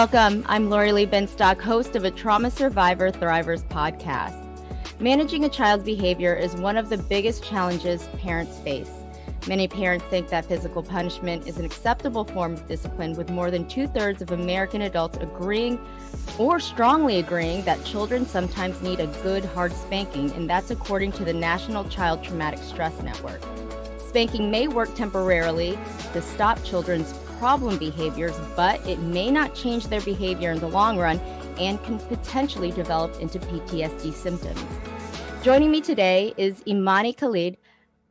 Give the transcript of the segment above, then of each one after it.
Welcome. I'm Lori Lee Benstock, host of a Trauma Survivor Thrivers podcast. Managing a child's behavior is one of the biggest challenges parents face. Many parents think that physical punishment is an acceptable form of discipline, with more than two thirds of American adults agreeing or strongly agreeing that children sometimes need a good hard spanking, and that's according to the National Child Traumatic Stress Network. Spanking may work temporarily to stop children's problem behaviors, but it may not change their behavior in the long run and can potentially develop into PTSD symptoms. Joining me today is Imani Khalid,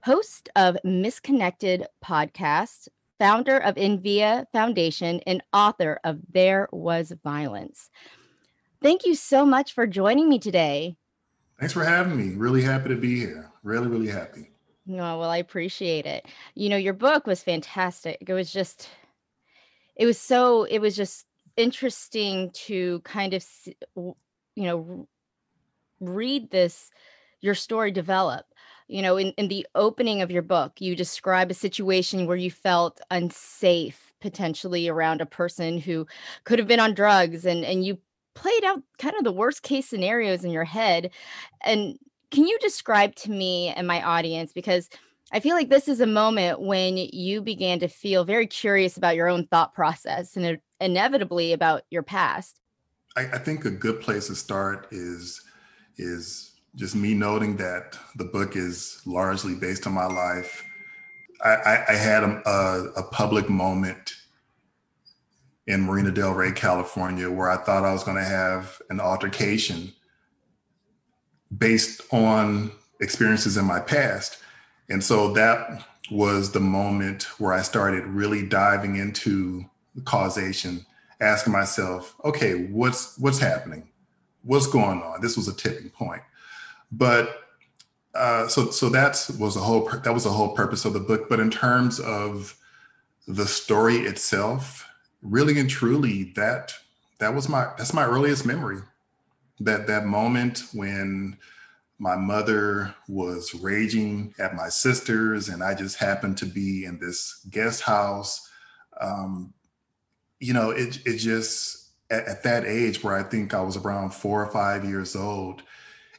host of Misconnected Podcast, founder of InVia Foundation, and author of There Was Violence. Thank you so much for joining me today. Thanks for having me. Really happy to be here. Really, really happy. No, well, I appreciate it. You know, your book was fantastic. It was just, it was so, it was just interesting to kind of, you know, read this, your story develop. You know, in, in the opening of your book, you describe a situation where you felt unsafe potentially around a person who could have been on drugs and and you played out kind of the worst case scenarios in your head and can you describe to me and my audience because I feel like this is a moment when you began to feel very curious about your own thought process and inevitably about your past. I, I think a good place to start is is just me noting that the book is largely based on my life. I, I, I had a, a, public moment in Marina Del Rey, California, where I thought I was going to have an altercation based on experiences in my past. And so that was the moment where I started really diving into causation, asking myself, okay, what's what's happening? What's going on? This was a tipping point. But uh, so so that's was a whole that was the whole purpose of the book. But in terms of the story itself, really and truly, that that was my that's my earliest memory that that moment when my mother was raging at my sisters and i just happened to be in this guest house um, you know it, it just at, at, that age where i think i was around four or five years old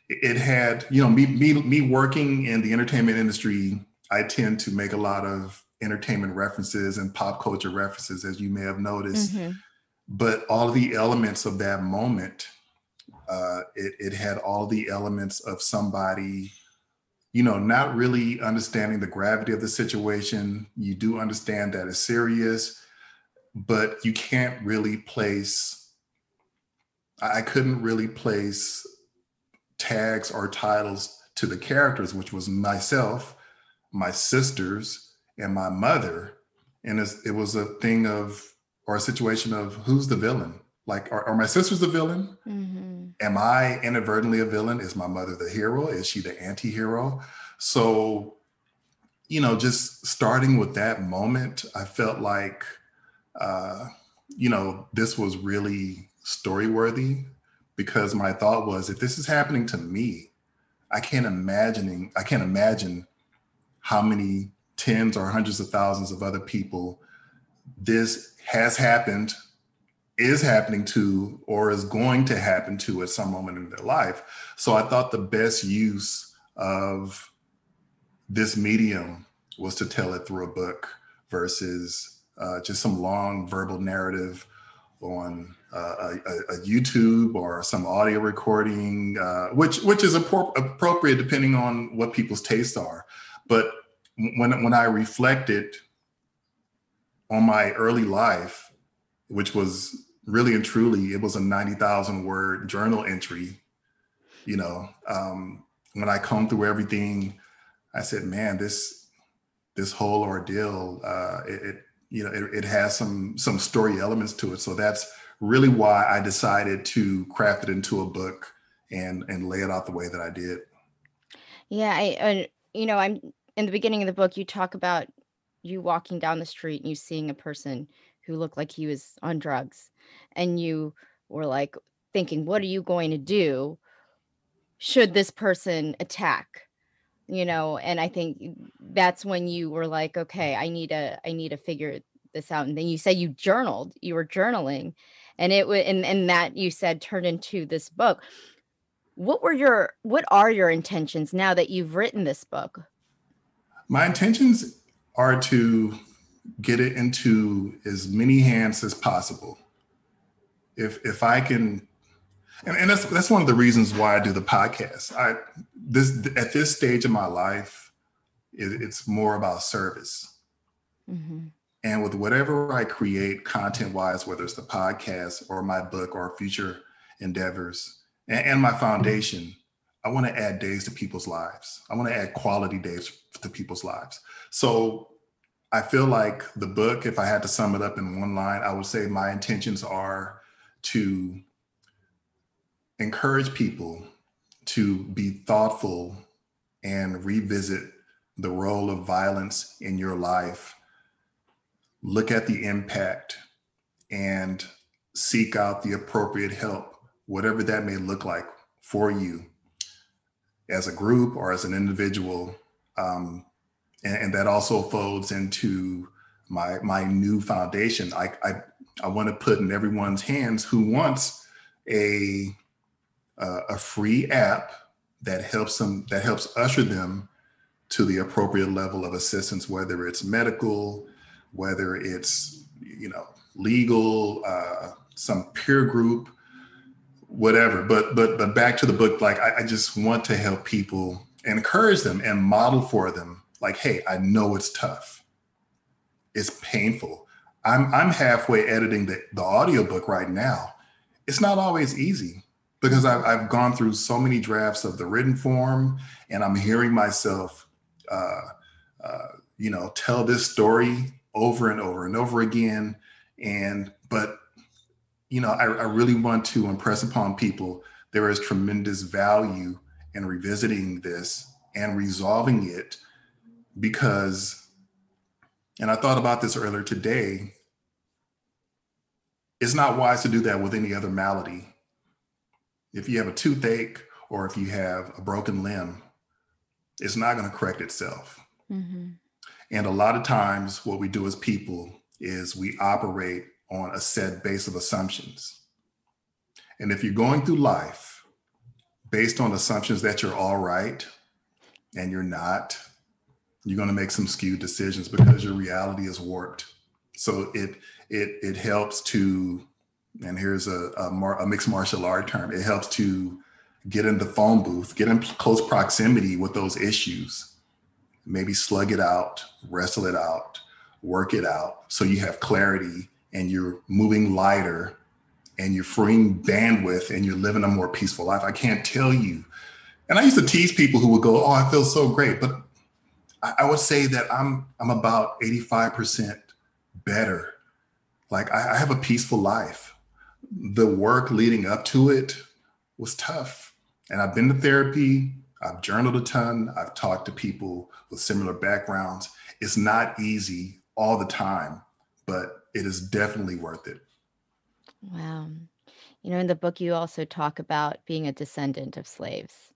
it, it had you know me, me me working in the entertainment industry i tend to make a lot of entertainment references and pop culture references as you may have noticed mm-hmm. but all of the elements of that moment uh, it, it had all the elements of somebody, you know, not really understanding the gravity of the situation. You do understand that it's serious, but you can't really place, I couldn't really place tags or titles to the characters, which was myself, my sisters, and my mother. And it was a thing of, or a situation of who's the villain? Like, are, are my sisters the villain? Mm-hmm. Am I inadvertently a villain? Is my mother the hero? Is she the anti hero? So, you know, just starting with that moment, I felt like, uh, you know, this was really story worthy because my thought was if this is happening to me, I can't imagining, I can't imagine how many tens or hundreds of thousands of other people this has happened is happening to or is going to happen to at some moment in their life. So I thought the best use of this medium was to tell it through a book versus uh, just some long verbal narrative on uh, a, a, YouTube or some audio recording, uh, which which is appro- appropriate depending on what people's tastes are. But when when I reflected on my early life, which was really and truly, it was a 90,000 word journal entry. You know, um, when I come through everything, I said, man, this, this whole ordeal, uh, it, it you know, it, it has some, some story elements to it. So that's really why I decided to craft it into a book and, and lay it out the way that I did. Yeah. I, uh, you know, I'm in the beginning of the book, you talk about you walking down the street and you seeing a person who looked like he was on drugs and you were like thinking what are you going to do should this person attack? You know and i think that's when you were like okay i need to i need to figure this out. And then you said you journaled you were journaling and it would and, and that you said turned into this book. What were your what are your intentions now that you've written this book? My intentions are to get it into as many hands as possible if if i can and, and that's that's one of the reasons why i do the podcast i this at this stage of my life it, it's more about service mm-hmm. And with whatever I create content wise, whether it's the podcast or my book or future endeavors and, and my foundation, I want to add days to people's lives. I want to add quality days to people's lives. So I feel like the book, if I had to sum it up in one line, I would say my intentions are to encourage people to be thoughtful and revisit the role of violence in your life look at the impact and seek out the appropriate help, whatever that may look like for you as a group or as an individual. Um, and, and, that also folds into my my new foundation. I I, I want to put in everyone's hands who wants a uh, a free app that helps them that helps usher them to the appropriate level of assistance, whether it's medical, whether it's you know legal, uh, some peer group, whatever. But but but back to the book, like I, I just want to help people, and encourage them, and model for them. Like, hey, I know it's tough. It's painful. I'm I'm halfway editing the, the audiobook right now. It's not always easy because I've, I've gone through so many drafts of the written form and I'm hearing myself, uh, uh, you know, tell this story over and over and over again. And, but, you know, I, I really want to impress upon people there is tremendous value in revisiting this and resolving it because, and I thought about this earlier today, it's not wise to do that with any other malady. If you have a toothache or if you have a broken limb, it's not going to correct itself. Mm-hmm. And a lot of times, what we do as people is we operate on a set base of assumptions. And if you're going through life based on assumptions that you're all right and you're not, you're going to make some skewed decisions because your reality is warped. So it it it helps to, and here's a a, mar, a mixed martial art term. It helps to get in the phone booth, get in close proximity with those issues, maybe slug it out, wrestle it out, work it out so you have clarity and you're moving lighter and you're freeing bandwidth and you're living a more peaceful life. I can't tell you. And I used to tease people who would go, "Oh, I feel so great," but I, would say that I'm I'm about 85% better. Like I, I have a peaceful life. The work leading up to it was tough, and I've been to therapy. I've journaled a ton. I've talked to people with similar backgrounds. It's not easy all the time, but it is definitely worth it. Wow. You know, in the book, you also talk about being a descendant of slaves.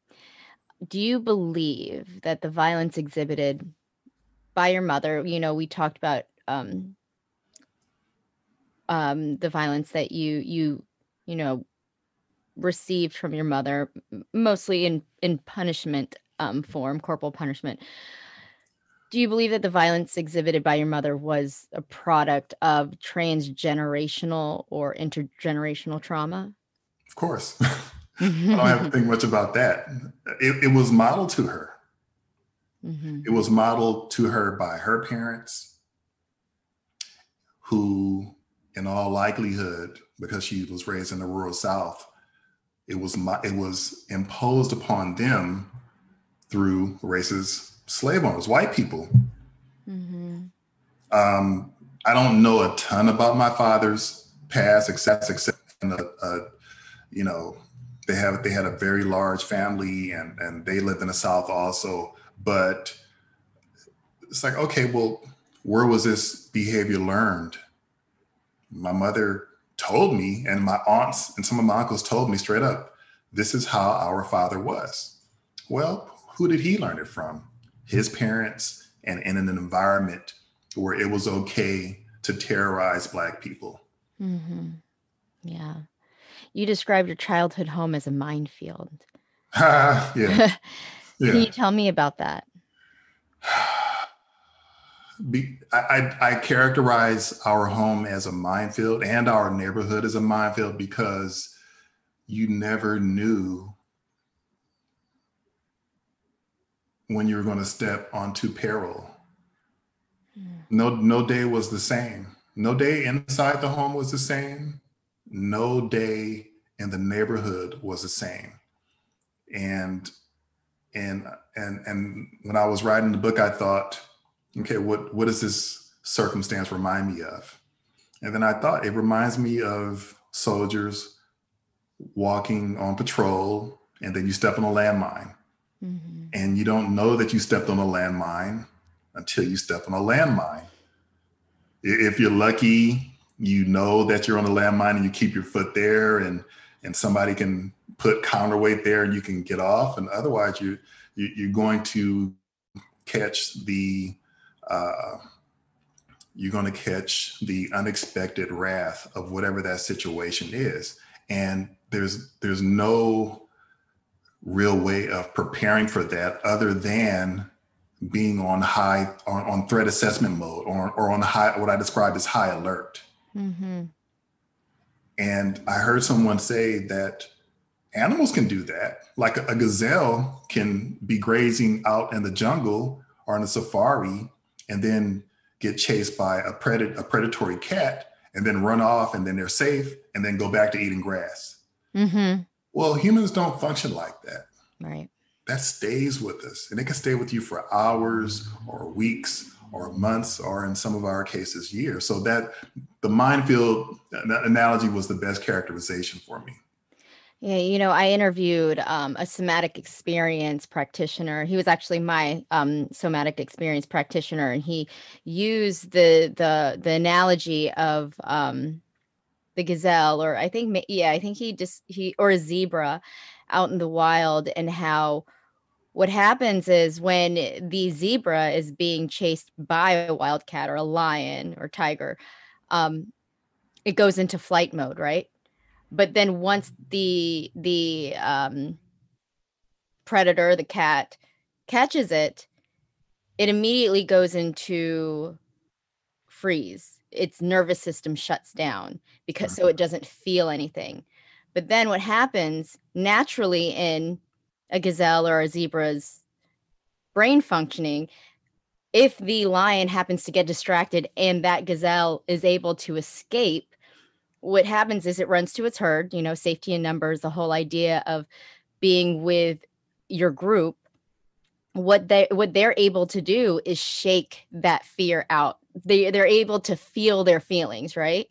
Do you believe that the violence exhibited by your mother, you know, we talked about um, um, the violence that you, you, you know, received from your mother, mostly in in punishment um, form, corporal punishment. Do you believe that the violence exhibited by your mother was a product of transgenerational or intergenerational trauma? Of course. I don't have to think much about that. It, it was modeled to her. Mm-hmm. It was modeled to her by her parents, who, in all likelihood, because she was raised in the rural South, it was it was imposed upon them through racist slave owners, white people. Mm-hmm. Um, I don't know a ton about my father's past, except except uh, uh, you know they have they had a very large family and and they lived in the South also. But it's like okay, well, where was this behavior learned? My mother told me, and my aunts and some of my uncles told me straight up, this is how our father was. Well, who did he learn it from? His parents and in an environment where it was okay to terrorize Black people. Mm-hmm. Yeah. You described your childhood home as a minefield. yeah. yeah. Can you tell me about that? Be, I, I, characterize our home as a minefield and our neighborhood as a minefield because you never knew when you were going to step onto peril. Mm. No, no day was the same. No day inside the home was the same. No day in the neighborhood was the same. And and and and when I was writing the book, I thought, okay, what what does this circumstance remind me of? And then I thought it reminds me of soldiers walking on patrol, and then you step on a landmine, mm-hmm. and you don't know that you stepped on a landmine until you step on a landmine. If you're lucky, you know that you're on a landmine and you keep your foot there, and and somebody can put counterweight there and you can get off. And otherwise you, you are going to catch the uh, you're going to catch the unexpected wrath of whatever that situation is. And there's there's no real way of preparing for that other than being on high on, on threat assessment mode or, or on high what i describe as high alert mm-hmm. and i heard someone say that animals can do that. Like a, a, gazelle can be grazing out in the jungle or in a safari and then get chased by a, pred- a predatory cat and then run off and then they're safe and then go back to eating grass. Mm-hmm. Well, humans don't function like that. Right. That stays with us and it can stay with you for hours or weeks or months or in some of our cases years. So that the minefield analogy was the best characterization for me. Yeah, you know, I interviewed um, a somatic experience practitioner. He was actually my um, somatic experience practitioner, and he used the the the analogy of um, the gazelle, or I think, yeah, I think he just he or a zebra out in the wild, and how what happens is when the zebra is being chased by a wildcat or a lion or tiger, um, it goes into flight mode, right? but then once the the um, predator the cat catches it it immediately goes into freeze. Its nervous system shuts down because so it doesn't feel anything. But then what happens naturally in a gazelle or a zebra's brain functioning if the lion happens to get distracted and that gazelle is able to escape what happens is it runs to its herd, you know, safety in numbers, the whole idea of being with your group. What they what they're able to do is shake that fear out. They they're able to feel their feelings, right?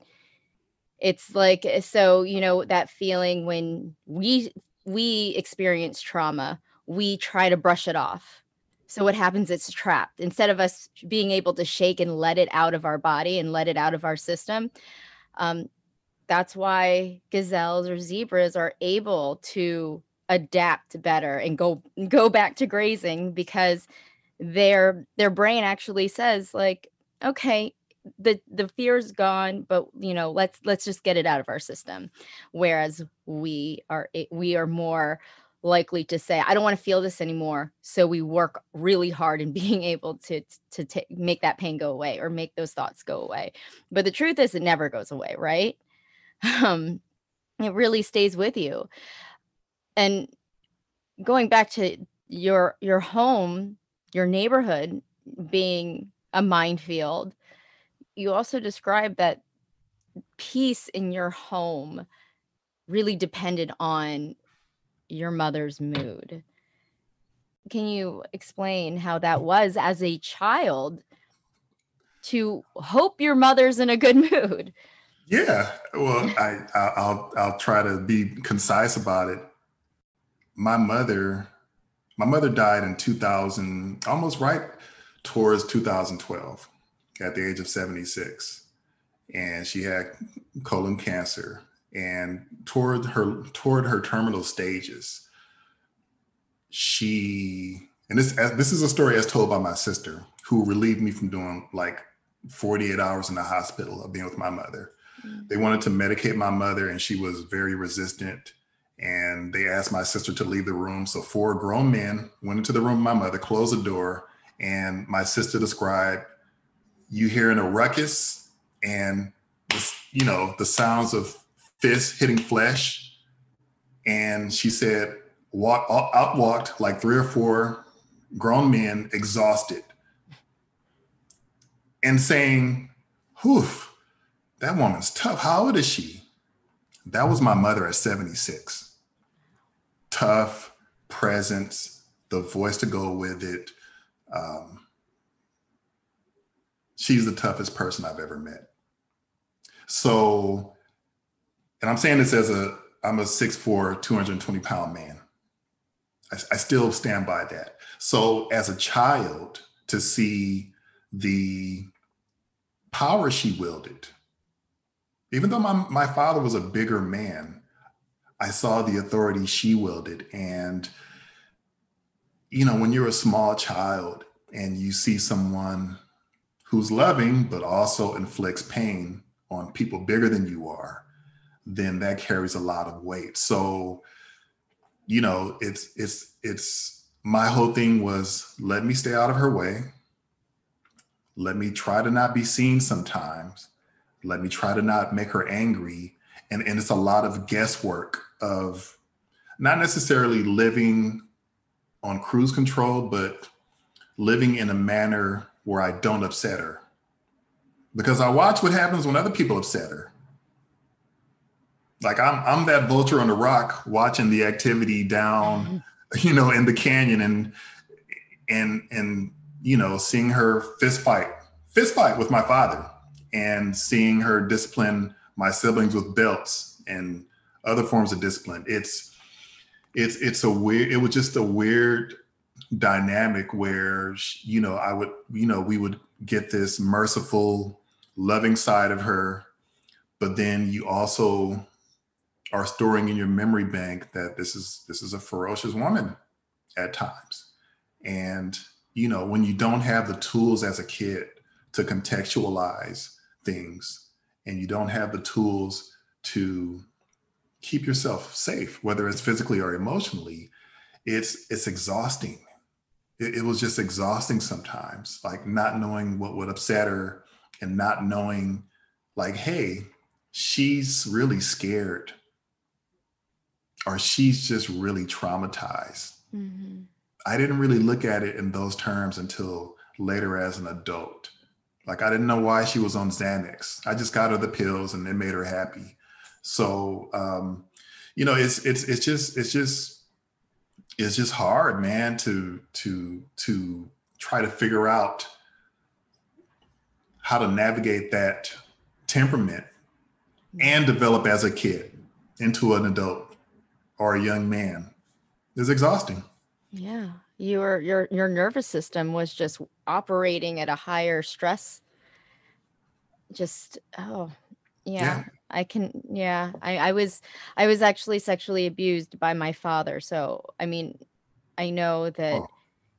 It's like so, you know, that feeling when we we experience trauma, we try to brush it off. So what happens? It's trapped. Instead of us being able to shake and let it out of our body and let it out of our system, um, that's why gazelles or zebras are able to adapt better and go go back to grazing because their their brain actually says like okay the the fear's gone but you know let's let's just get it out of our system. Whereas we are we are more likely to say i don't want to feel this anymore so we work really hard in being able to to t- make that pain go away or make those thoughts go away. But the truth is it never goes away right? Um, it really stays with you. And going back to your your home, your neighborhood being a minefield, you also described that peace in your home really depended on your mother's mood. Can you explain how that was as a child to hope your mother's in a good mood? Yeah, well, I I'll I'll try to be concise about it. My mother, my mother died in 2000, almost right towards 2012, at the age of 76, and she had colon cancer. And toward her toward her terminal stages, she and this this is a story as told by my sister, who relieved me from doing like 48 hours in the hospital of being with my mother Mm-hmm. They wanted to medicate my mother, and she was very resistant. And they asked my sister to leave the room. So four grown men went into the room with my mother, closed the door, and my sister described you hearing a ruckus and this, you know the sounds of fists hitting flesh. And she said, walk out walked like three or four grown men, exhausted, and saying, "Whew, that woman's tough. How old is she?" That was my mother at 76. Tough presence, the voice to go with it. Um, she's the toughest person I've ever met. So, and I'm saying this as a I'm a 6'4, 220 pound man. I, I still stand by that. So as a child, to see the power she wielded, even though my, my father was a bigger man, I saw the authority she wielded. And, you know, when you're a small child and you see someone who's loving, but also inflicts pain on people bigger than you are, then that carries a lot of weight. So, you know, it's it's it's my whole thing was let me stay out of her way. Let me try to not be seen sometimes. Let me try to not make her angry. And, and it's a lot of guesswork of not necessarily living on cruise control, but living in a manner where I don't upset her. Because I watch what happens when other people upset her like I'm I'm that vulture on the rock watching the activity down, you know, in the canyon and and and you know, seeing her fist fight, fist fight with my father and seeing her discipline my siblings with belts and other forms of discipline. It's it's it's a weird it was just a weird dynamic where you know I would you know we would get this merciful loving side of her but then you also are storing in your memory bank that this is this is a ferocious woman at times. And you know when you don't have the tools as a kid to contextualize things and you don't have the tools to keep yourself safe whether it's physically or emotionally it's it's exhausting it, it was just exhausting sometimes like not knowing what would upset her and not knowing like hey she's really scared or she's just really traumatized. Mm-hmm. I didn't really look at it in those terms until later as an adult. Like I didn't know why she was on Xanax. I just got her the pills and it made her happy. So um, you know, it's it's it's just it's just it's just hard, man, to to to try to figure out how to navigate that temperament mm-hmm. and develop as a kid into an adult or a young man is exhausting. Yeah. Your your your nervous system was just operating at a higher stress. Just oh yeah. yeah. I can yeah. I, I was I was actually sexually abused by my father. So I mean, I know that oh.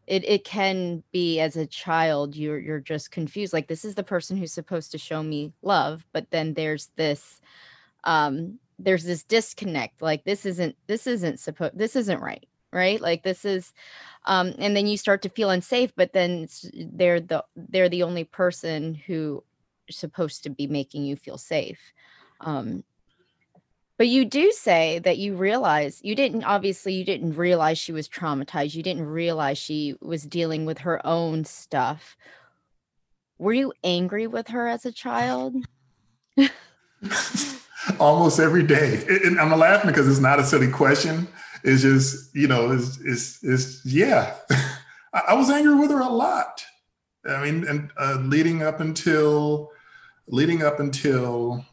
it it can be as a child you're you're just confused. Like this is the person who's supposed to show me love, but then there's this um there's this disconnect like this isn't this isn't supposed this isn't right right like this is um and then you start to feel unsafe but then they're the they're the only person who supposed to be making you feel safe um but you do say that you realize you didn't obviously you didn't realize she was traumatized you didn't realize she was dealing with her own stuff were you angry with her as a child almost every day. And I'm laughing because it's not a silly question. It's just, you know, it's, it's, it's yeah. I was angry with her a lot. I mean, and uh, leading up until, leading up until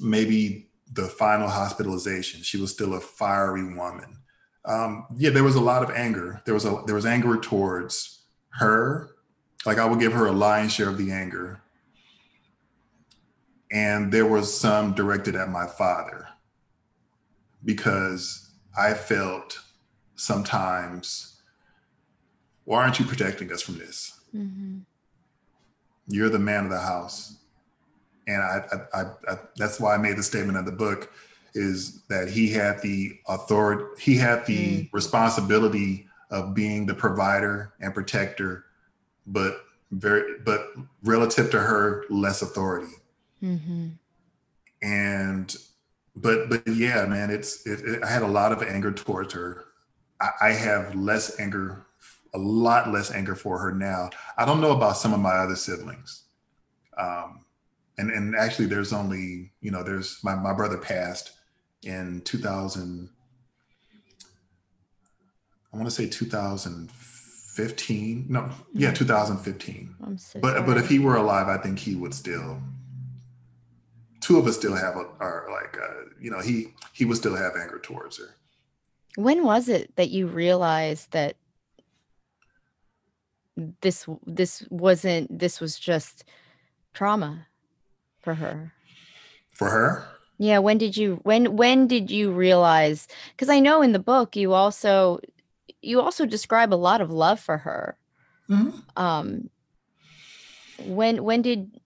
maybe the final hospitalization, she was still a fiery woman. Um, yeah, there was a lot of anger. There was a there was anger towards her. Like I would give her a lion's share of the anger and there was some directed at my father because I felt sometimes, why aren't you protecting us from this? Mm-hmm. You're the man of the house. And I, I, I, that's why I made the statement in the book is that he had the authority, he had the mm. responsibility of being the provider and protector, but very, but relative to her, less authority. Mm-hmm. And, but, but yeah, man, it's, it, it, I had a lot of anger towards her. I, I have less anger, a lot less anger for her now. I don't know about some of my other siblings. Um, and and actually there's only you know there's my, my brother passed in 2000 i want to say 2015 no yeah mm-hmm. 2015 so but sorry. but if he were alive i think he would still two of us still have a, are like uh, you know he he would still have anger towards her when was it that you realized that this this wasn't this was just trauma for her? For her? Yeah, when did you when when did you realize cuz I know in the book you also you also describe a lot of love for her. Mm-hmm. Um when when did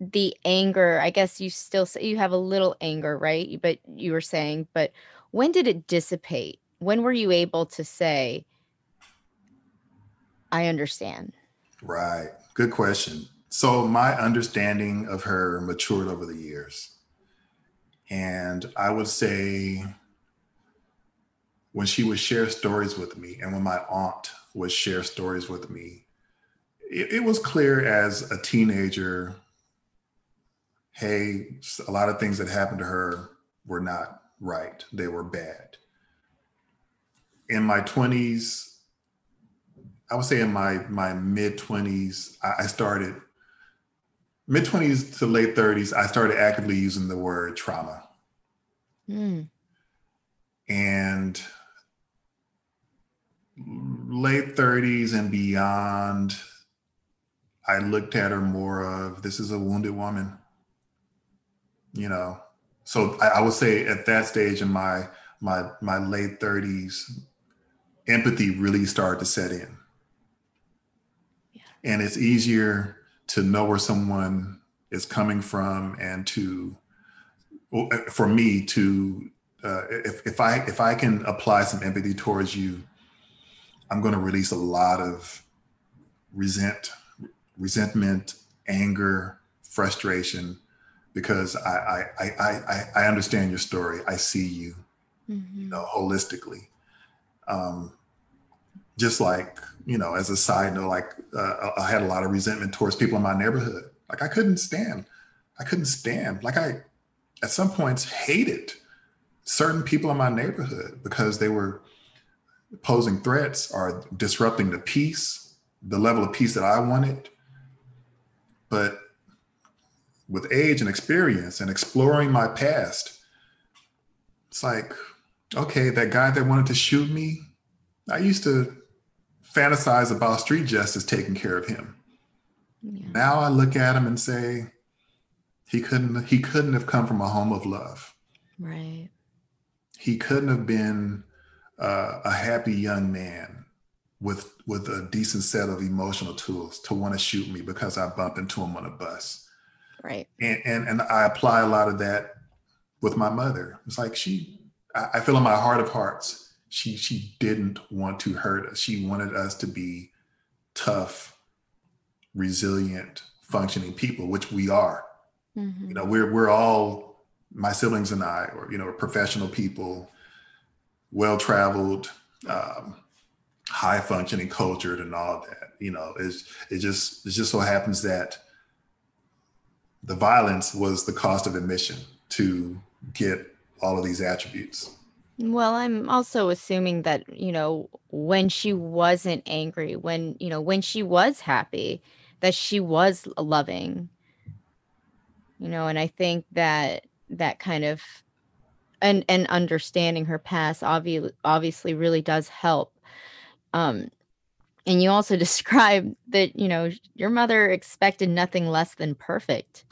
the anger, I guess you still say you have a little anger, right? But you were saying, but when did it dissipate? When were you able to say I understand? Right. Good question. So my understanding of her matured over the years. And I would say when she would share stories with me and when my aunt would share stories with me, it, it was clear as a teenager hey, a lot of things that happened to her were not right, they were bad. In my 20s, I would say in my my mid 20s, I, I started mid 20s to late 30s, I started actively using the word trauma. Mm. And late 30s and beyond, I looked at her more of this is a wounded woman. You know, so I, I would say at that stage in my my my late 30s, empathy really started to set in. Yeah. And it's easier to know where someone is coming from and to for me to uh, if, if i if i can apply some empathy towards you i'm going to release a lot of resent resentment anger frustration because i i i i, I understand your story i see you mm-hmm. you know holistically um just like you know as a side note like uh, i had a lot of resentment towards people in my neighborhood. Like i couldn't stand i couldn't stand like i at some points hated certain people in my neighborhood because they were posing threats or disrupting the peace the level of peace that i wanted. But with age and experience and exploring my past it's like okay that guy that wanted to shoot me i used to fantasize about street justice taking care of him. Yeah. Now I look at him and say, he couldn't he couldn't have come from a home of love. Right. He couldn't have been uh, a happy young man with with a decent set of emotional tools to want to shoot me because I bump into him on a bus. Right. And and and I apply a lot of that with my mother. It's like she I, I feel in my heart of hearts she she didn't want to hurt us. She wanted us to be tough, resilient, functioning people, which we are. Mm-hmm. You know, we're we're all my siblings and I, or you know, professional people, well traveled, um, high functioning, cultured, and all that. You know, it's it just it just so happens that the violence was the cost of admission to get all of these attributes. Well, I'm also assuming that, you know, when she wasn't angry, when, you know, when she was happy, that she was loving. You know, and I think that that kind of and and understanding her past obviously obviously really does help. Um and you also describe that, you know, your mother expected nothing less than perfect.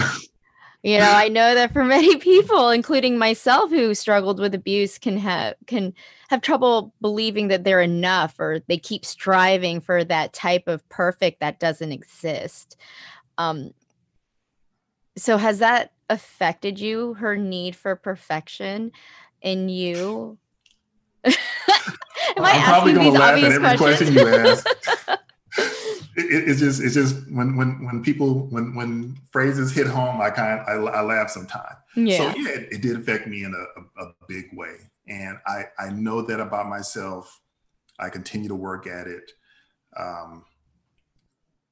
You know i know that for many people including myself who struggled with abuse can have can have trouble believing that they're enough or they keep striving for that type of perfect that doesn't exist um so has that affected you her need for perfection in you am I I'm probably going to laugh at every questions? question you ask. it, it's just it's just when when when people when when phrases hit home, I kind I, I laugh sometimes. Yeah. So yeah, it, it, did affect me in a, a, a big way, and I I know that about myself. I continue to work at it, um,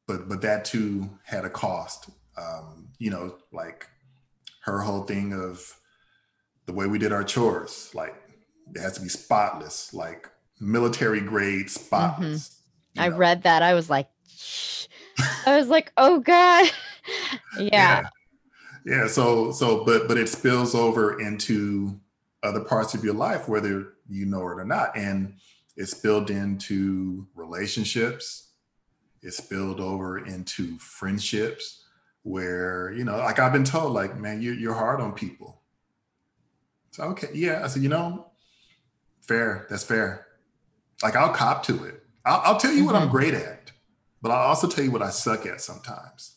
but but that too had a cost. Um, you know, like her whole thing of the way we did our chores, like it has to be spotless, like military grade spotless. Mm-hmm. I know? read that. I was like, I was like, oh God. yeah. yeah. Yeah. So so but but it spills over into other parts of your life, whether you know it or not. And it's spilled into relationships, It spilled over into friendships where, you know, like I've been told, like, man, you, you're hard on people. So okay, yeah. I said, you know, fair. That's fair. Like I'll cop to it. I'll, I'll tell you mm-hmm. what I'm mm-hmm. great at, but I'll also tell you what I suck at sometimes.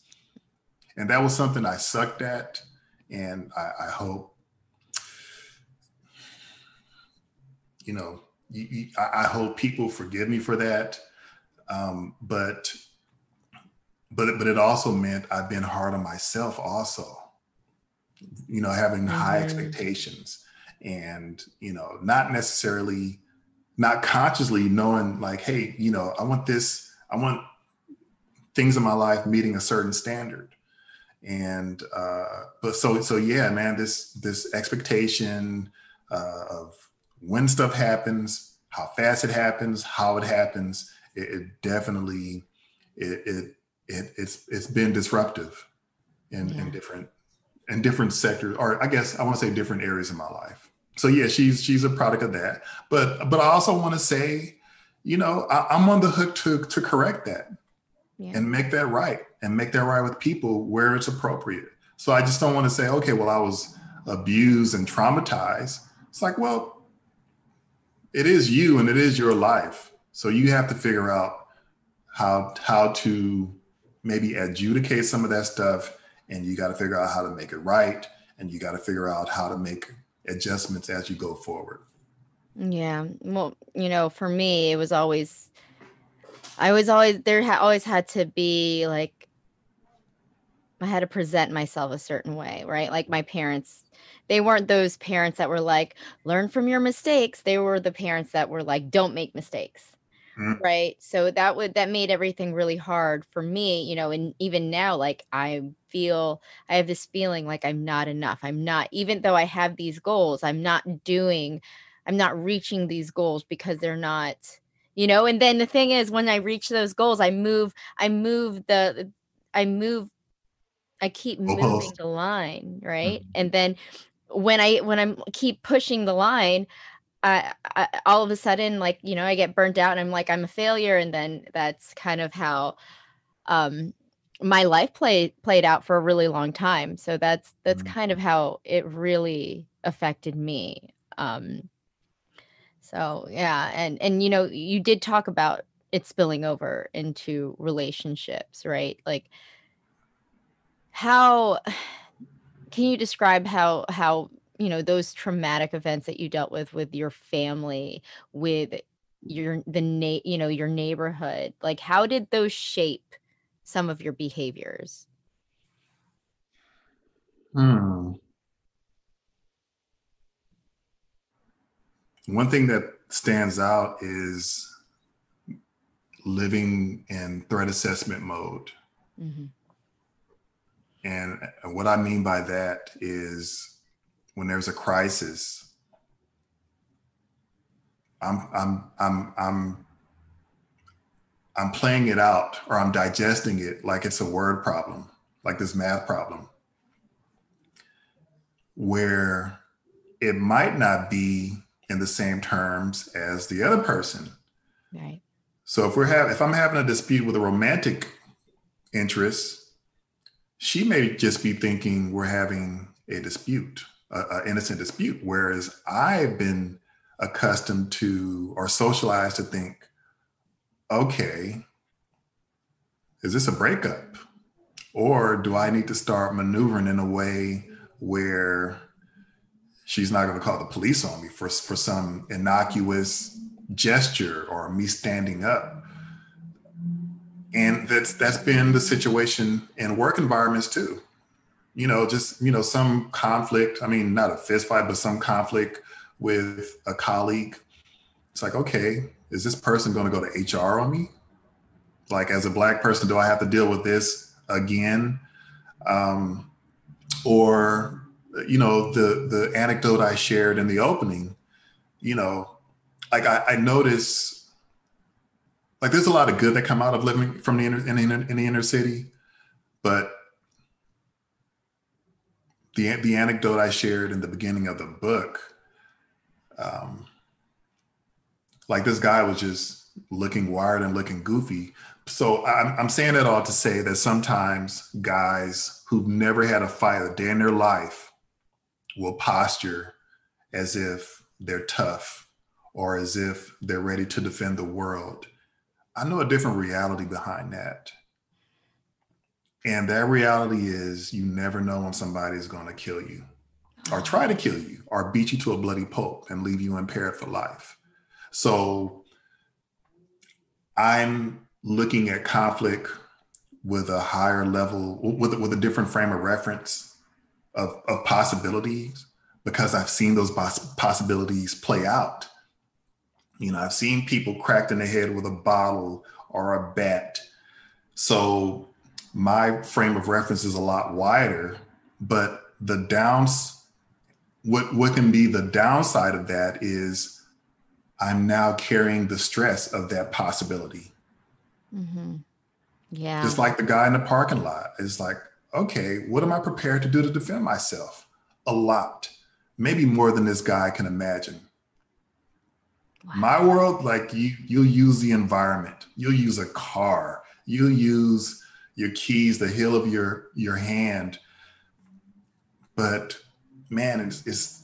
And that was something I sucked at, and I, I hope, you know, you, you, I, I, hope people forgive me for that. Um, but, but, but it also meant I've been hard on myself also. You know, having mm-hmm. high expectations, and you know, not necessarily not consciously knowing like, hey, you know, I want this, I want things in my life meeting a certain standard. And uh, but so so yeah, man, this this expectation uh, of when stuff happens, how fast it happens, how it happens, it, it definitely it, it it it's it's been disruptive in, yeah. in different in different sectors, or I guess I want to say different areas of my life so yeah, she's she's a product of that. But but I also want to say, you know, I, am on the hook to to correct that yeah. and make that right and make that right with people where it's appropriate. So I just don't want to say, okay, well, I was abused and traumatized. It's like, well, it is you and it is your life. So you have to figure out how how to maybe adjudicate some of that stuff and you got to figure out how to make it right and you got to figure out how to make adjustments as you go forward? Yeah. Well, you know, for me, it was always, I was always, there ha- always had to be like, I had to present myself a certain way, right? Like my parents, they weren't those parents that were like, learn from your mistakes. They were the parents that were like, don't make mistakes. Mm-hmm. Right. So that would that made everything really hard for me, you know, and even now, like I feel I have this feeling like I'm not enough. I'm not, even though I have these goals, I'm not doing, I'm not reaching these goals because they're not, you know, and then the thing is when I reach those goals, I move, I move the I move I keep moving the line, right? Mm-hmm. And then when I when I'm keep pushing the line, I, I, all of a sudden like you know i get burnt out and i'm like i'm a failure and then that's kind of how um my life played played out for a really long time so that's that's mm-hmm. kind of how it really affected me um so yeah and and you know you did talk about it spilling over into relationships right? Like how can you describe how how you know those traumatic events that you dealt with with your family with your the na- you know your neighborhood like how did those shape some of your behaviors? Hmm one thing that stands out is living in threat assessment mode mm-hmm. and what i mean by that is when there's a crisis, I'm I'm I'm I'm I'm playing it out or I'm digesting it like it's a word problem, like this math problem, where it might not be in the same terms as the other person. Right. So if we're having if I'm having a dispute with a romantic interest, she may just be thinking we're having a dispute a, innocent dispute. Whereas I've been accustomed to or socialized to think, okay, is this a breakup? Or do I need to start maneuvering in a way where she's not going to call the police on me for, for some innocuous gesture or me standing up? And that's that's been the situation in work environments too. You know, just you know, some conflict. I mean, not a fist fight, but some conflict with a colleague. It's like, okay, is this person going to go to HR on me? Like, as a black person, do I have to deal with this again? Um, or, you know, the the anecdote I shared in the opening, you know, like I, I notice, like there's a lot of good that come out of living from the inner in, in, in the inner city, but the the anecdote I shared in the beginning of the book, um, like this guy was just looking wired and looking goofy. So I'm, I'm saying it all to say that sometimes guys who've never had a fight a day in their life will posture as if they're tough or as if they're ready to defend the world. I know a different reality behind that. And that reality is you never know when somebody is going to kill you or try to kill you or beat you to a bloody pulp and leave you impaired for life. So I'm looking at conflict with a higher level, with, with a different frame of reference of, of possibilities, because I've seen those poss- possibilities play out. You know, I've seen people cracked in the head with a bottle or a bat. So my frame of reference is a lot wider, but the downs, what, what can be the downside of that is I'm now carrying the stress of that possibility. Mm-hmm. Yeah. Just like the guy in the parking lot. It's like, okay, what am I prepared to do to defend myself? A lot. Maybe more than this guy can imagine. Wow. My world, like you, you'll use the environment. You'll use a car. You'll use your keys, the heel of your your hand. But man, it's, it's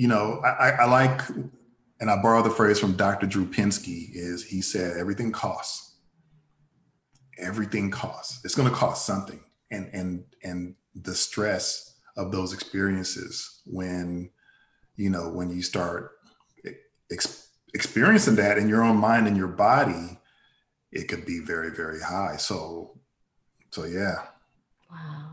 you know, I, I like, and I borrow the phrase from Dr. Drew Pinsky, is he said, everything costs. Everything costs. It's going to cost something. And, and, and the stress of those experiences when, you know, when you start ex- experiencing that in your own mind and your body, it could be very, very high. So, so yeah. Wow.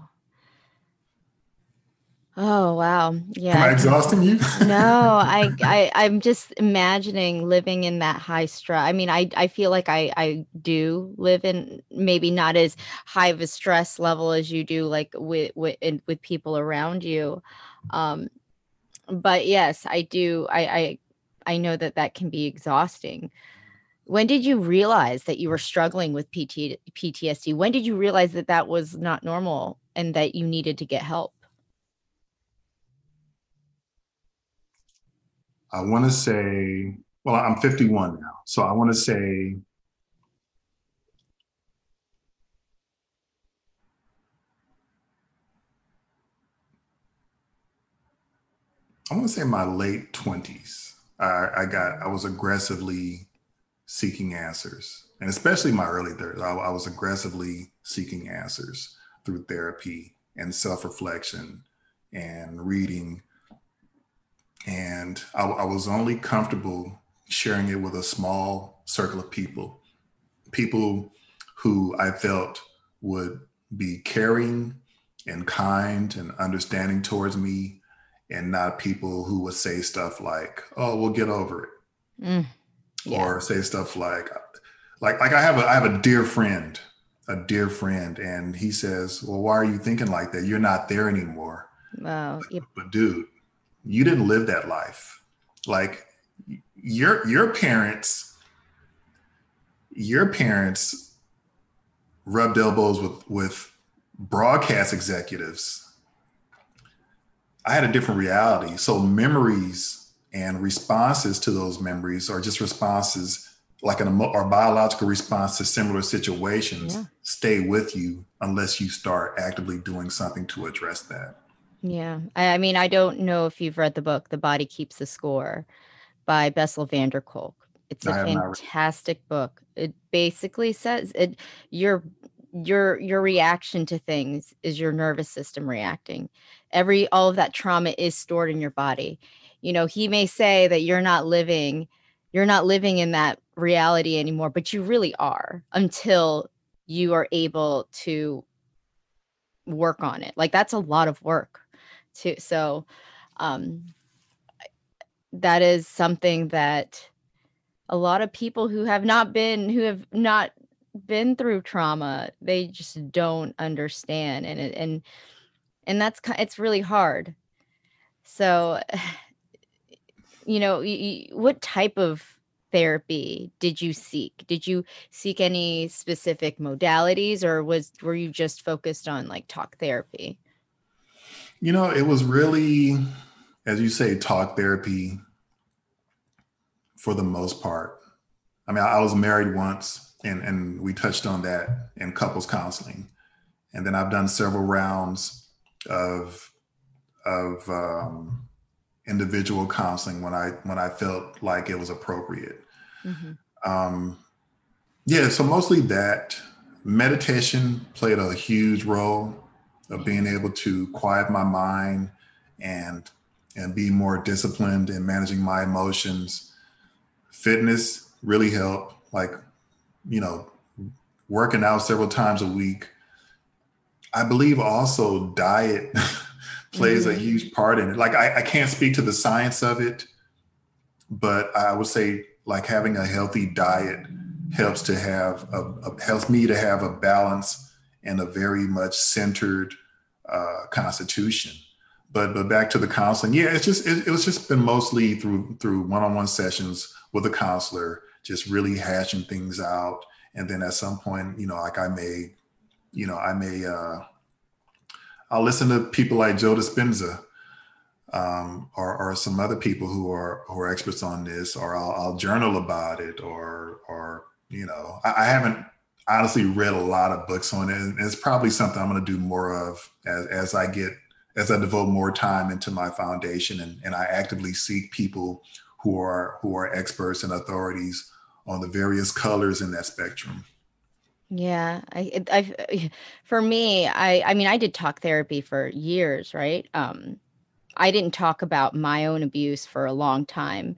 Oh wow. Yeah. Am I exhausting you? no, I, I I'm just imagining living in that high stress. I mean, I I feel like I I do live in maybe not as high of a stress level as you do like with with with people around you. Um but yes, I do I I I know that that can be exhausting. When did you realize that you were struggling with PT, PTSD? When did you realize that that was not normal and that you needed to get help? I want to say, well, I'm 51 now. So I want to say I want to say my late 20s. I, I, got, I was aggressively seeking answers, and especially my early 30s. I, I was aggressively seeking answers through therapy and self reflection and reading and I, I was only comfortable sharing it with a small circle of people, people who I felt would be caring and kind and understanding towards me, and not people who would say stuff like, "Oh, we'll get over it," mm, yeah. or say stuff like, "Like, like I have a I have a dear friend, a dear friend, and he says, "Well, why are you thinking like that? You're not there anymore." Wow. But, but dude, you didn't live that life. Like your your parents, your parents rubbed elbows with with broadcast executives. I had a different reality. So memories and responses to those memories are just responses like an or biological response to similar situations yeah. stay with you unless you start actively doing something to address that. Yeah. I, I mean, I don't know if you've read the book, The Body Keeps the Score by Bessel van der Kolk. It's a fantastic book. It basically says it your your your reaction to things is your nervous system reacting every all of that trauma is stored in your body you know he may say that you're not living you're not living in that reality anymore but you really are until you are able to work on it like that's a lot of work too. So um that is something that a lot of people who have not been who have not been through trauma they just don't understand and and and that's it's really hard. So you know what type of therapy did you seek? Did you seek any specific modalities or was were you just focused on like talk therapy you know it was really as you say talk therapy for the most part i mean i was married once and and we touched on that in couples counseling, and then I've done several rounds of of um, individual counseling when I when I felt like it was appropriate. Mm-hmm. Um, yeah, so mostly that. Meditation played a huge role of being able to quiet my mind and and be more disciplined in managing my emotions. Fitness really helped, like you know, working out several times a week. I believe also diet plays mm-hmm. a huge part in it. Like I, I can't speak to the science of it, but I would say like having a healthy diet helps to have a, a helps me to have a balance and a very much centered uh, constitution. But but back to the counseling, yeah, it's just it, it was just been mostly through through one-on-one sessions with a counselor just really hashing things out. And then at some point, you know, like I may, you know, I may, uh, I'll listen to people like Joe Dispenza um, or, or some other people who are who are experts on this, or I'll, I'll journal about it, or or you know, I, I, haven't honestly read a lot of books on it, and it's probably something I'm going to do more of as as I get as I devote more time into my foundation, and and I actively seek people who are who are experts and authorities on the various colors in that spectrum. Yeah, I, I, for me, I, I mean, I did talk therapy for years, right? Um, I didn't talk about my own abuse for a long time,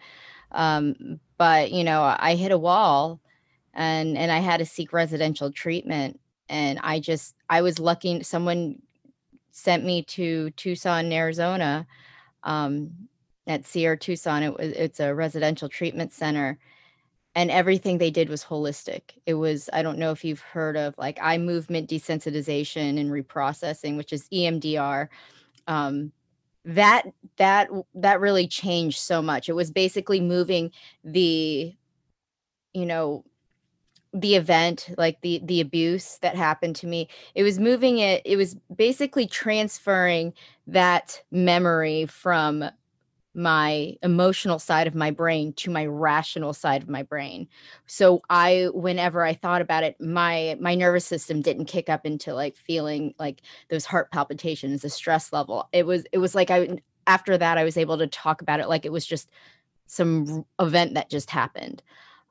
um, but you know, I hit a wall, and and I had to seek residential treatment, and I just, I was lucky. Someone sent me to Tucson, Arizona, um, at Sierra Tucson. It was, it's a residential treatment center and everything they did was holistic. It was, I don't know if you've heard of like eye movement desensitization and reprocessing, which is EMDR. Um, that that that really changed so much. It was basically moving the, you know, the event like the the abuse that happened to me it was moving it it was basically transferring that memory from my emotional side of my brain to my rational side of my brain. So i whenever i thought about it my my nervous system didn't kick up into like feeling like those heart palpitations the stress level. It was it was like i after that i was able to talk about it like it was just some event that just happened.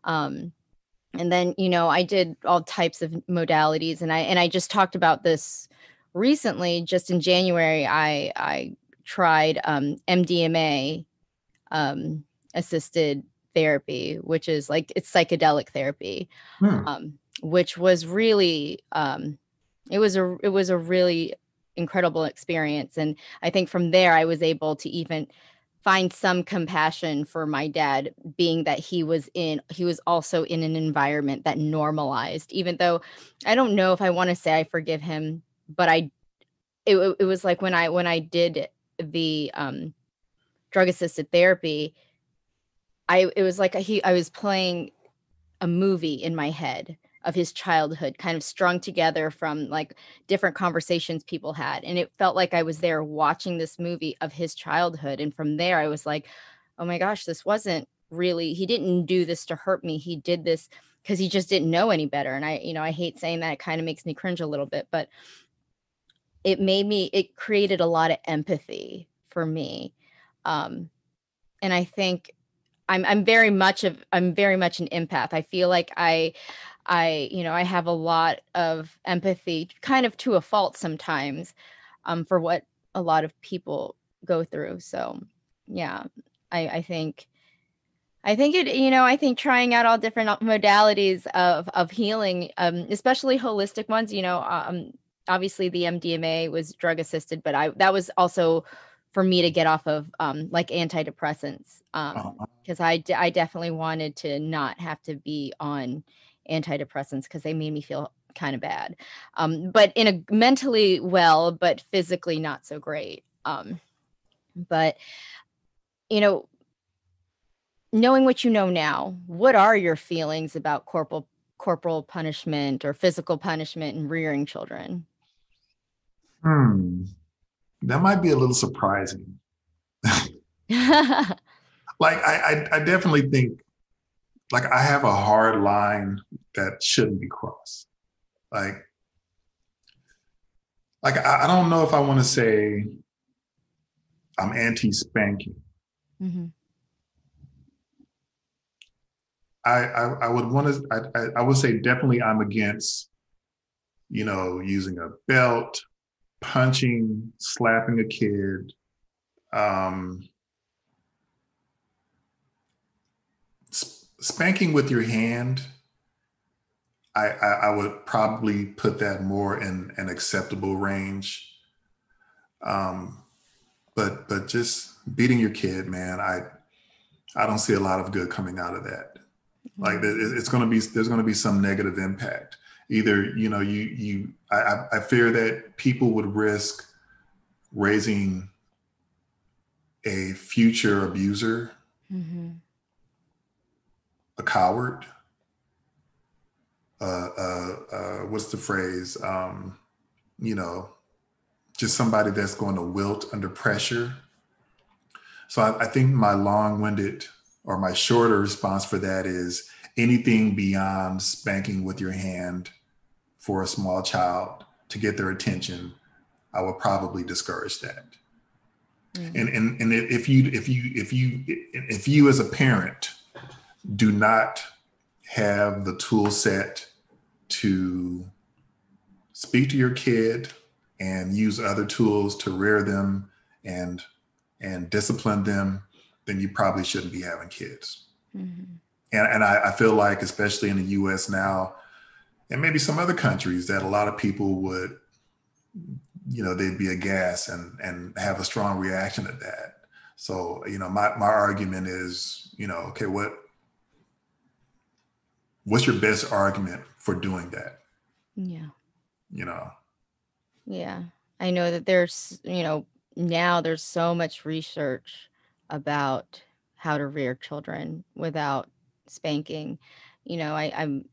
Um and then you know i did all types of modalities and i and i just talked about this recently just in january i i tried um, MDMA um, assisted therapy, which is like it's psychedelic therapy, hmm. um, which was really um, it was a it was a really incredible experience, and I think from there I was able to even find some compassion for my dad being that he was in he was also in an environment that normalized even though i don't know if i want to say i forgive him but i it, it was like when i when i did the um, drug assisted therapy, I it was like he I was playing a movie in my head of his childhood kind of strung together from like different conversations people had and it felt like I was there watching this movie of his childhood and from there I was like oh my gosh this wasn't really he didn't do this to hurt me he did this because he just didn't know any better and I you know I hate saying that it kind of makes me cringe a little bit but it made me it created a lot of empathy for me um and i think i'm i'm very much of i'm very much an empath i feel like i I, you know, I have a lot of empathy, kind of to a fault sometimes, um, for what a lot of people go through. So, yeah, I, I think, I think it, you know, I think trying out all different modalities of of healing, um, especially holistic ones. You know, um, obviously the MDMA was drug assisted, but I that was also for me to get off of um, like antidepressants because um, uh-huh. I, d- I definitely wanted to not have to be on antidepressants because they made me feel kind of bad. Um, but in a mentally well but physically not so great. Um, but you know knowing what you know now what are your feelings about corporal corporal punishment or physical punishment and rearing children? Hmm. That might be a little surprising. like I, I, I definitely think like I have a hard line that shouldn't be crossed. Like, like I, I don't know if I want to say I'm anti-spanking. Mm-hmm. I, I, I would want to I, I would say definitely I'm against you know using a belt punching, slapping a kid, um, spanking with your hand. I, I, I, would probably put that more in an acceptable range. Um, but but just beating your kid, man, I I don't see a lot of good coming out of that. Like it's going to be there's going to be some negative impact either you know you you I, I fear that people would risk raising a future abuser mm-hmm. A coward uh, uh, uh, what's the phrase um, you know just somebody that's going to wilt under pressure so I, I think my long-winded or my shorter response for that is anything beyond spanking with your hand for a small child to get their attention, I would probably discourage that. Mm-hmm. And, and and if you if you if you if you as a parent do not have the tool set to speak to your kid and use other tools to rear them and and discipline them, then you probably shouldn't be having kids. Mm-hmm. And, and I, I, feel like, especially in the U.S. now, and maybe some other countries that a lot of people would you know they'd be aghast and and have a strong reaction to that so you know my my argument is you know okay what what's your best argument for doing that? Yeah. You know? Yeah. I know that there's you know now there's so much research about how to rear children without spanking. You know I, i'm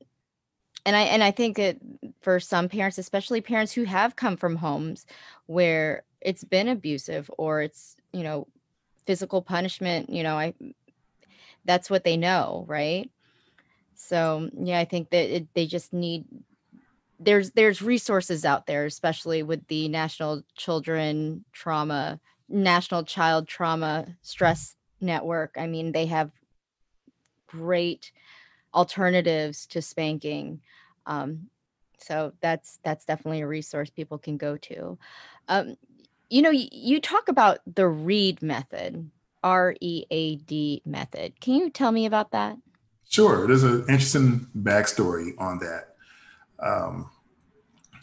and I and I think that for some parents, especially parents who have come from homes where it's been abusive or it's you know physical punishment, you know, I that's what they know, right? So yeah, I think that it, they just need there's there's resources out there, especially with the National Children Trauma National Child Trauma Stress Network. I mean, they have great alternatives to spanking. Um, so that's that's definitely a resource people can go to. Um, you know, you, you talk about the READ method, R E A D method. Can you tell me about that? Sure. There's an interesting backstory on that. Um,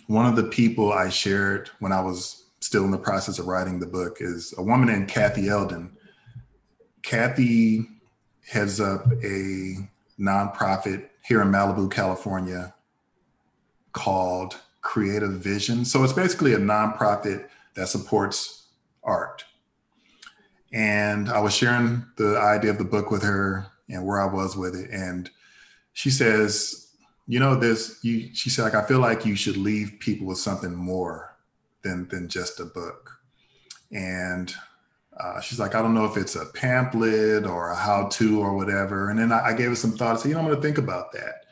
one of the people I shared when I was still in the process of writing the book is a woman named Kathy Eldon. Kathy heads up a nonprofit here in Malibu, California, called Creative Vision. So it's basically a nonprofit that supports art. And I was sharing the idea of the book with her and where I was with it. And she says, you know, this, you, she said, like, I feel like you should leave people with something more than, than just a book. And uh, she's like, I don't know if it's a pamphlet or a how to or whatever. And then I, I gave her some thoughts. So you know, I'm to think about that.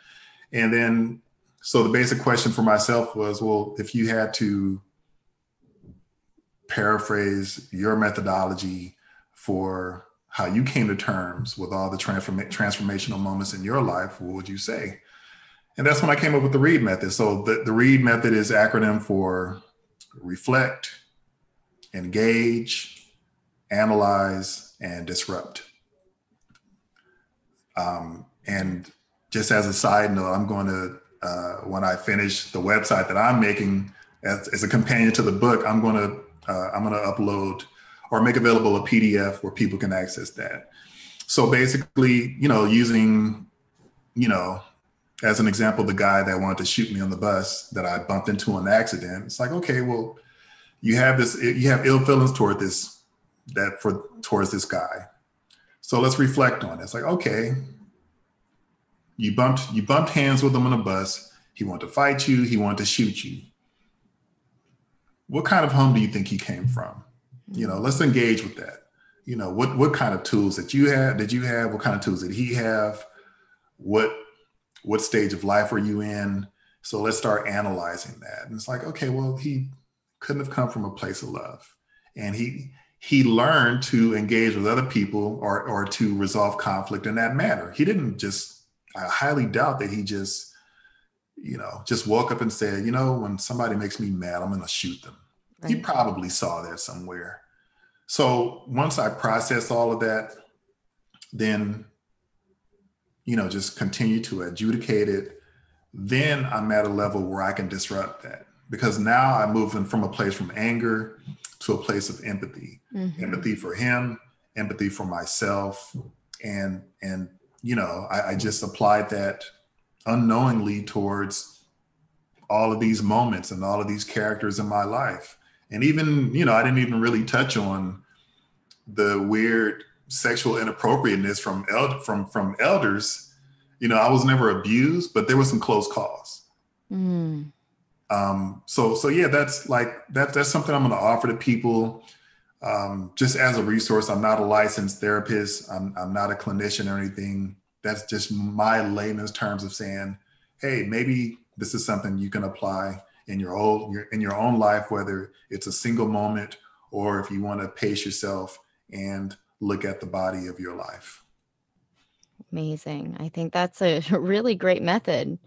And then, so the basic question for myself was, well, if you had to paraphrase your methodology for how you came to terms with all the transform- transformational moments in your life, what would you say? And that's when I came up with the READ method. So the, the READ method is acronym for reflect, engage, analyze, and disrupt. Um, and just as a side note, I'm going to, uh, when I finish the website that I'm making as, as a companion to the book, I'm going to, uh, I'm going to upload or make available a PDF where people can access that. So basically, you know, using, you know, as an example, the guy that wanted to shoot me on the bus that I bumped into in an accident, it's like, okay, well, you have this, you have ill feelings toward this, that for towards this guy. So let's reflect on it. It's like, okay, you bumped, you bumped hands with him on a bus. He wanted to fight you. He wanted to shoot you. What kind of home do you think he came from? You know, let's engage with that. You know, what what kind of tools that you had? Did you have? What kind of tools did he have? What what stage of life are you in? So let's start analyzing that. And it's like, okay, well, he couldn't have come from a place of love. And he he learned to engage with other people or or to resolve conflict in that manner. He didn't just I highly doubt that he just, you know, just woke up and said, you know, when somebody makes me mad, I'm gonna shoot them. Right. He probably saw that somewhere. So once I process all of that, then you know, just continue to adjudicate it, then I'm at a level where I can disrupt that. Because now I'm moving from a place from anger to a place of empathy. Mm-hmm. Empathy for him, empathy for myself. And and you know, I, I just applied that unknowingly towards all of these moments and all of these characters in my life. And even, you know, I didn't even really touch on the weird sexual inappropriateness from from from elders, you know, I was never abused, but there was some close calls. Mm. Um, so so yeah, that's like that that's something I'm going to offer to people. Um, just as a resource, I'm not a licensed therapist. I'm, I'm not a clinician or anything. That's just my layman's terms of saying, hey, maybe this is something you can apply in your own your, in your own life, whether it's a single moment or if you want to pace yourself and look at the body of your life. Amazing. I think that's a really great method.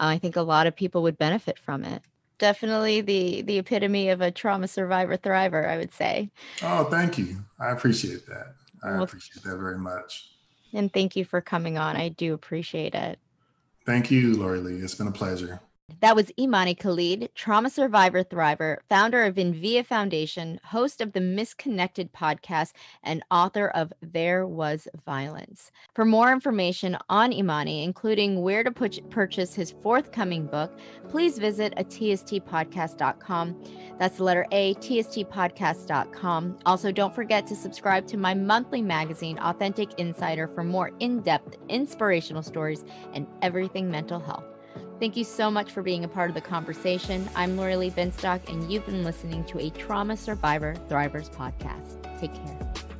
Uh, I think a lot of people would benefit from it. Definitely the the epitome of a trauma survivor thriver, I would say. Oh, thank you. I appreciate that. I well, appreciate that very much. And thank you for coming on. I do appreciate it. Thank you, Lori Lee. It's been a pleasure. That was Imani Khalid, trauma survivor thriver, founder of InVia Foundation, host of the Misconnected podcast, and author of There Was Violence. For more information on Imani, including where to purchase his forthcoming book, please visit a tstpodcast.com. That's the letter A, tstpodcast.com. Also, don't forget to subscribe to my monthly magazine, Authentic Insider, for more in depth, inspirational stories and everything mental health. Thank you so much for being a part of the conversation. I'm Lori Lee Binstock, and you've been listening to a Trauma Survivor Thrivers podcast. Take care.